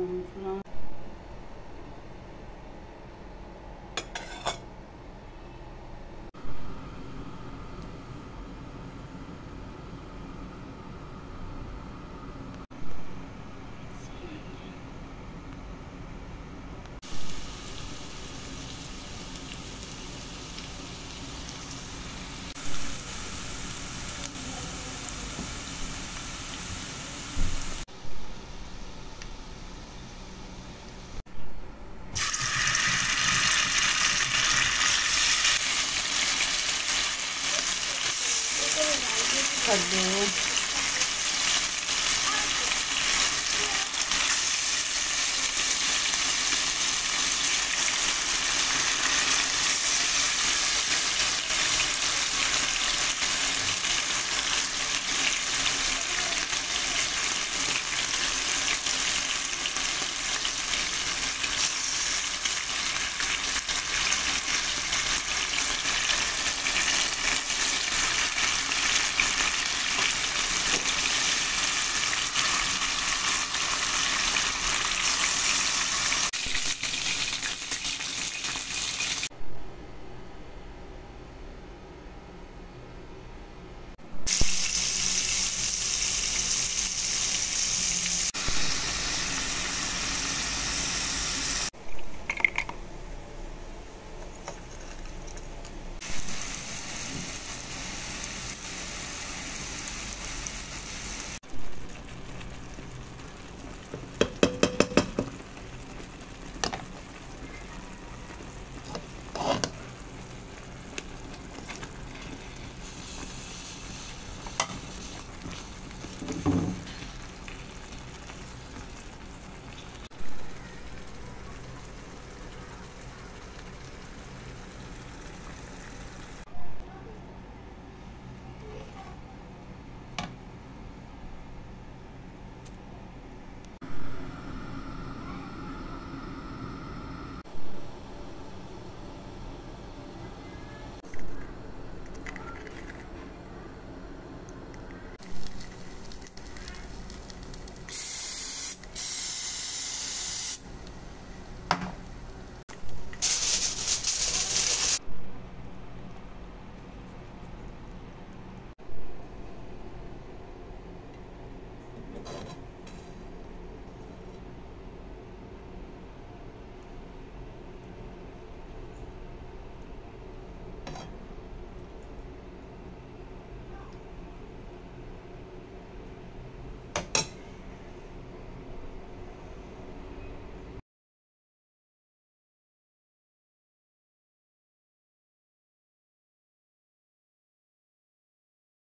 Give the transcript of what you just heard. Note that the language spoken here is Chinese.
嗯可能很牛。